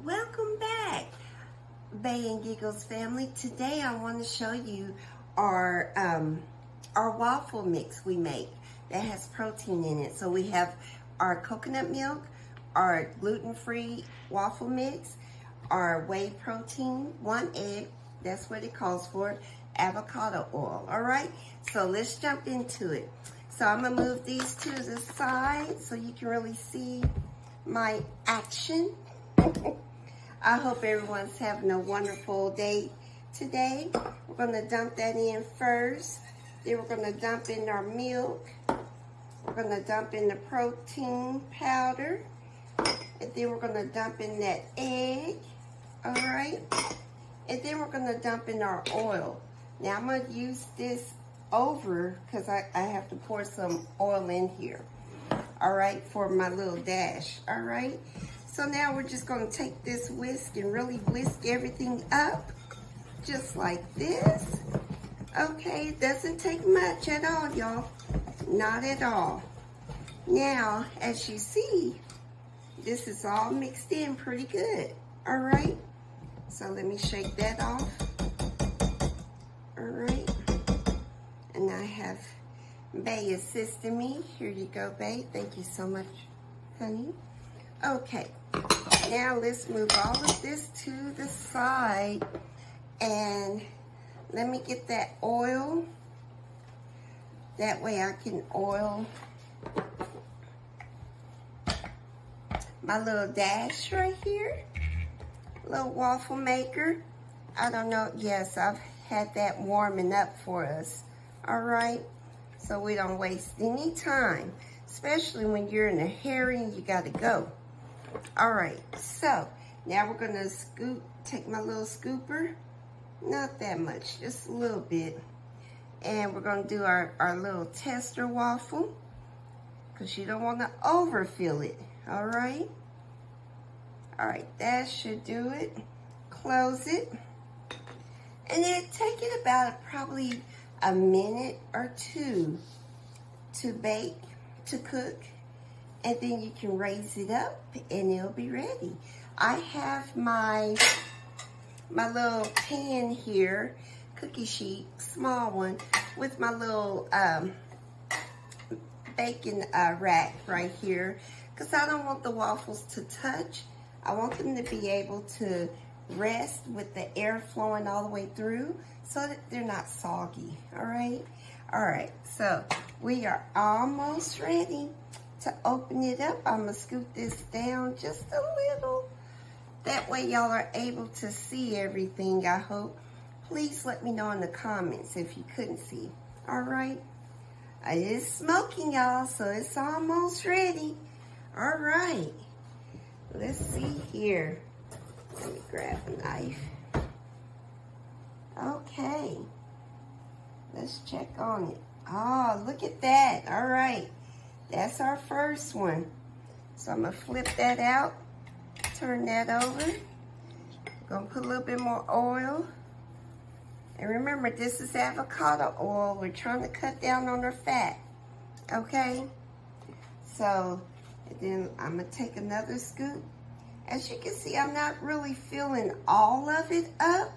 Welcome back, Bae and Giggles family. Today I want to show you our um, our waffle mix we make that has protein in it. So we have our coconut milk, our gluten-free waffle mix, our whey protein, one egg, that's what it calls for, avocado oil, all right? So let's jump into it. So I'm gonna move these to the side so you can really see my action. I hope everyone's having a wonderful day today. We're gonna dump that in first. Then we're gonna dump in our milk. We're gonna dump in the protein powder. And then we're gonna dump in that egg, all right? And then we're gonna dump in our oil. Now I'm gonna use this over because I, I have to pour some oil in here, all right, for my little dash, all right? So now we're just gonna take this whisk and really whisk everything up, just like this. Okay, it doesn't take much at all, y'all. Not at all. Now, as you see, this is all mixed in pretty good, all right? So let me shake that off. All right. And I have Bae assisting me. Here you go, Bae. Thank you so much, honey. Okay, now let's move all of this to the side and let me get that oil. That way I can oil my little dash right here. Little waffle maker. I don't know, yes, I've had that warming up for us. All right, so we don't waste any time, especially when you're in a hurry and you gotta go. All right, so now we're gonna scoop, take my little scooper, not that much, just a little bit. And we're gonna do our, our little tester waffle because you don't wanna overfill it, all right? All right, that should do it. Close it. And then take it about probably a minute or two to bake, to cook. And then you can raise it up and it'll be ready. I have my, my little pan here, cookie sheet, small one, with my little um, baking uh, rack right here. Because I don't want the waffles to touch. I want them to be able to rest with the air flowing all the way through so that they're not soggy, all right? All right, so we are almost ready to open it up. I'm gonna scoot this down just a little. That way y'all are able to see everything, I hope. Please let me know in the comments if you couldn't see, all right? Uh, it is smoking, y'all, so it's almost ready. All right. Let's see here. Let me grab a knife. Okay. Let's check on it. Oh, look at that. All right. That's our first one. So I'm to flip that out. Turn that over. To put a little bit more oil. And remember, this is avocado oil. We're trying to cut down on our fat. Okay? So, then I'm to take another scoop. As you can see, I'm not really filling all of it up.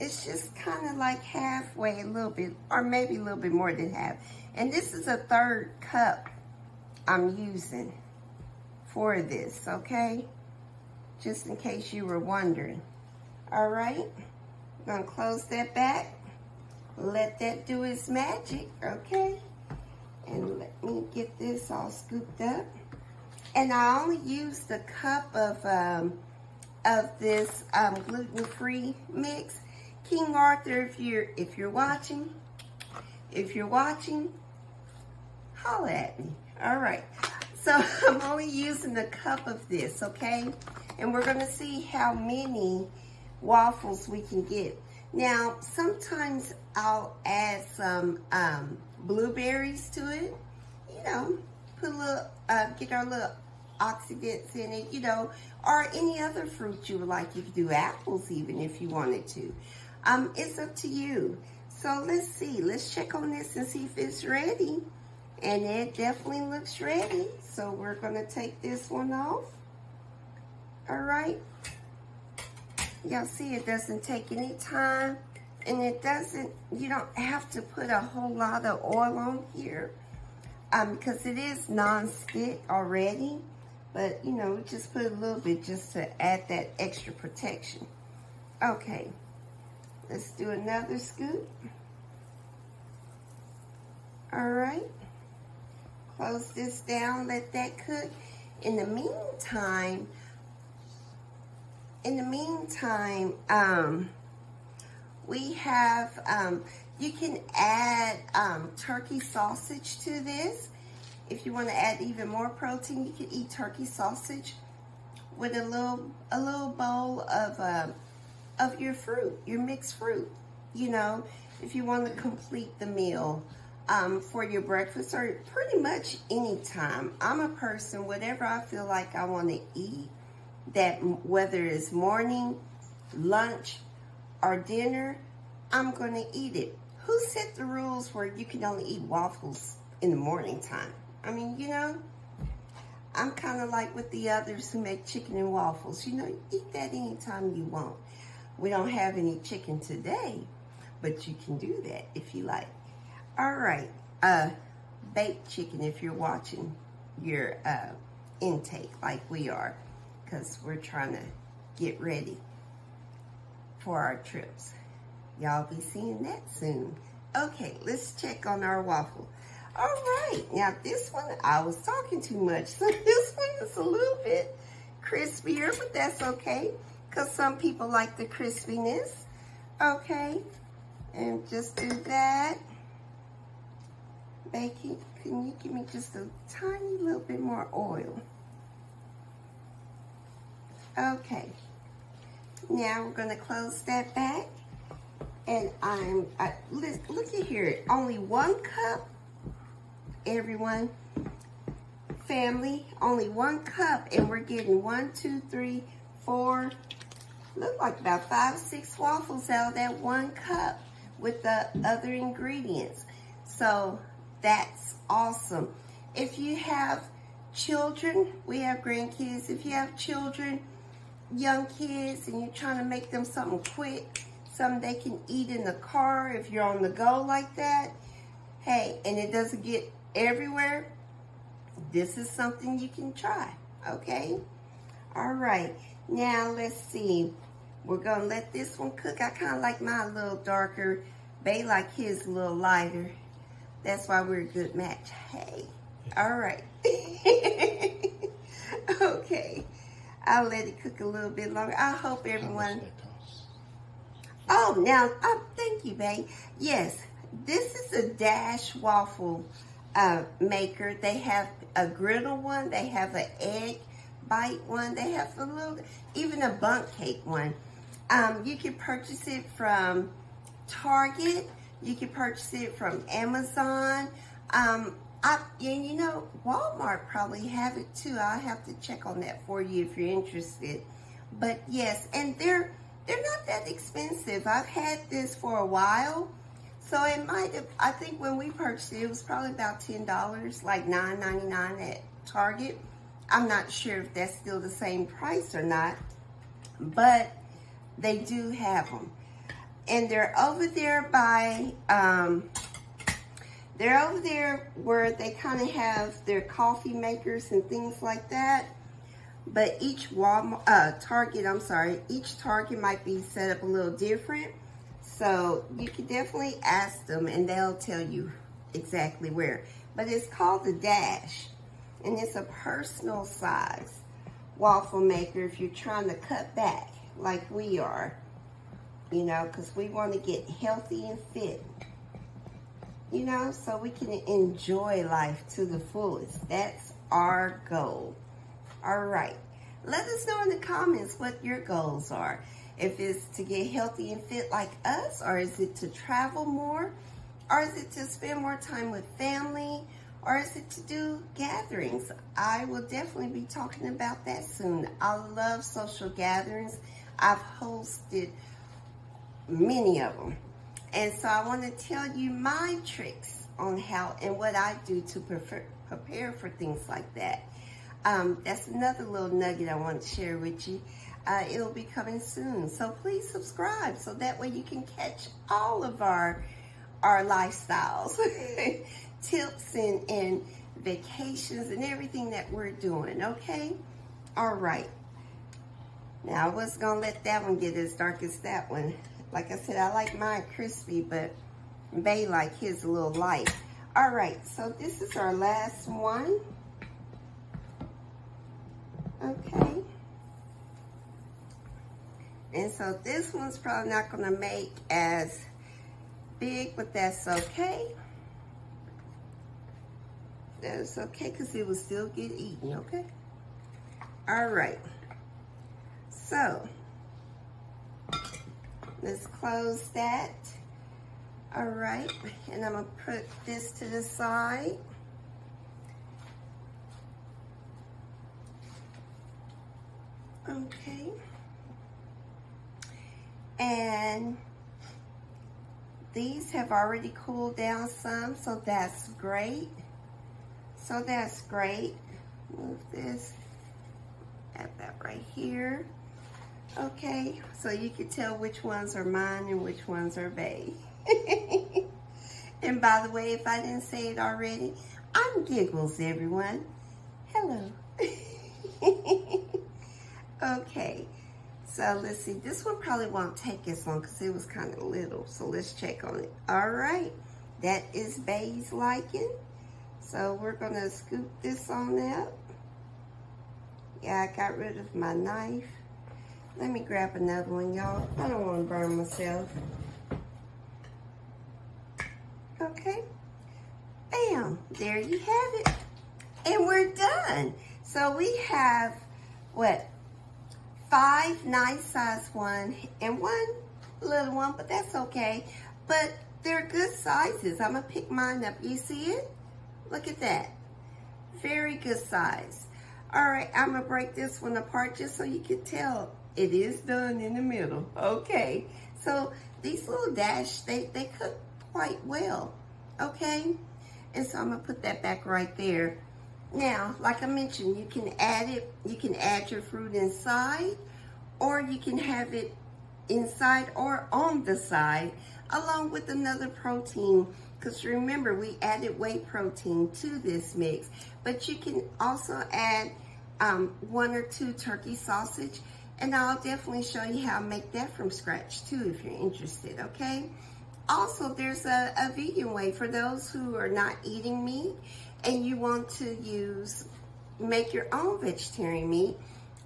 It's just kind of like halfway, a little bit, or maybe a little bit more than half. And this is a third cup I'm using for this, okay? Just in case you were wondering. All right, I'm gonna close that back. Let that do its magic, okay? And let me get this all scooped up. And I only used a cup of um, of this um, gluten-free mix. King Arthur, if you're if you're watching, if you're watching, holla at me. All right. So I'm only using a cup of this, okay? And we're gonna see how many waffles we can get. Now, sometimes I'll add some um, blueberries to it. You know, put a little, uh, get our little oxidants in it, you know, or any other fruit you would like. You could do apples even if you wanted to. Um, it's up to you. So let's see. Let's check on this and see if it's ready. And it definitely looks ready. So we're to take this one off. All right. Y'all see it doesn't take any time and it doesn't, you don't have to put a whole lot of oil on here um, because it is non-stick already. But, you know, just put a little bit just to add that extra protection. Okay, let's do another scoop. All right, close this down, let that cook. In the meantime, in the meantime, um, we have, um, you can add um, turkey sausage to this. If you want to add even more protein, you can eat turkey sausage with a little a little bowl of uh, of your fruit, your mixed fruit. You know, if you want to complete the meal um, for your breakfast or pretty much any time. I'm a person, whatever I feel like I want to eat, that whether it's morning, lunch, or dinner, I'm going to eat it. Who set the rules where you can only eat waffles in the morning time? I mean, you know, I'm kind of like with the others who make chicken and waffles. You know, eat that anytime you want. We don't have any chicken today, but you can do that if you like. All right, uh, baked chicken if you're watching your uh, intake like we are, because we're trying to get ready for our trips. Y'all be seeing that soon. Okay, let's check on our waffle. All right, now this one, I was talking too much, so this one is a little bit crispier, but that's okay, because some people like the crispiness. Okay, and just do that. Baking, can you give me just a tiny little bit more oil? Okay, now we're gonna close that back. And I'm, I, look, look at here, only one cup, everyone, family, only one cup, and we're getting one, two, three, four, look like about five, six waffles out of that one cup with the other ingredients. So that's awesome. If you have children, we have grandkids, if you have children, young kids, and you're trying to make them something quick, something they can eat in the car if you're on the go like that. Hey, and it doesn't get everywhere. This is something you can try, okay? All right, now let's see. We're gonna let this one cook. I kind of like mine a little darker. Bae like his a little lighter. That's why we're a good match. Hey, all right. okay, I'll let it cook a little bit longer. I hope everyone Oh, now, oh, thank you, babe. Yes, this is a Dash waffle uh, maker. They have a griddle one. They have an egg bite one. They have a little, even a Bundt cake one. Um, you can purchase it from Target. You can purchase it from Amazon. Um, I, and you know, Walmart probably have it too. I'll have to check on that for you if you're interested. But yes, and they're they're not that expensive. I've had this for a while. So it might have, I think when we purchased it, it was probably about $10, like $9.99 at Target. I'm not sure if that's still the same price or not, but they do have them. And they're over there by, um, they're over there where they kind of have their coffee makers and things like that. But each Walmart, uh, Target, I'm sorry, each Target might be set up a little different. So you can definitely ask them and they'll tell you exactly where. But it's called the Dash and it's a personal size waffle maker if you're trying to cut back like we are, you know, because we want to get healthy and fit, you know, so we can enjoy life to the fullest. That's our goal. All right. Let us know in the comments what your goals are. If it's to get healthy and fit like us, or is it to travel more, or is it to spend more time with family, or is it to do gatherings? I will definitely be talking about that soon. I love social gatherings. I've hosted many of them. And so I want to tell you my tricks on how and what I do to prepare for things like that. um, that's another little nugget I want to share with you. Uh, it'll be coming soon. So please subscribe so that way you can catch all of our our lifestyles, tips and, and vacations and everything that we're doing, okay? All right. Now, I was going to let that one get as dark as that one. Like I said, I like mine crispy, but Bae like his a little light. All right, so this is our last one. Okay. And so this one's probably not going to make as big, but that's okay. That's okay because it will still get eaten, okay? All right. So, let's close that. All right, and I'm gonna put this to the side. Okay. And these have already cooled down some, so that's great. So that's great. Move this, add that right here. Okay, so you can tell which ones are mine and which ones are Bae. and by the way, if I didn't say it already, I'm Giggles, everyone. Hello. okay, so let's see. This one probably won't take as long because it was kind of little. So let's check on it. All right, that is Bae's liking. So we're going to scoop this on out. Yeah, I got rid of my knife. Let me grab another one, y'all. I don't want to burn myself. Okay. Bam. There you have it. And we're done. So we have, what, five nice size one and one little one, but that's okay. But they're good sizes. I'm going to pick mine up. You see it? Look at that. Very good size. All right, I'm going to break this one apart just so you can tell it is done in the middle. Okay, so these little dash, they, they cook quite well, okay? And so I'm gonna put that back right there. Now, like I mentioned, you can add it, you can add your fruit inside, or you can have it inside or on the side, along with another protein, because remember, we added whey protein to this mix, but you can also add um, one or two turkey sausage, and I'll definitely show you how to make that from scratch too if you're interested, okay? Also, there's a, a vegan way for those who are not eating meat and you want to use, make your own vegetarian meat,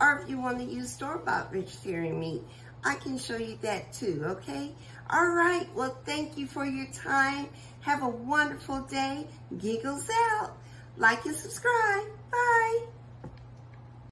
or if you want to use store-bought vegetarian meat, I can show you that too, okay? All right, well, thank you for your time. Have a wonderful day. Giggles out. Like and subscribe. Bye.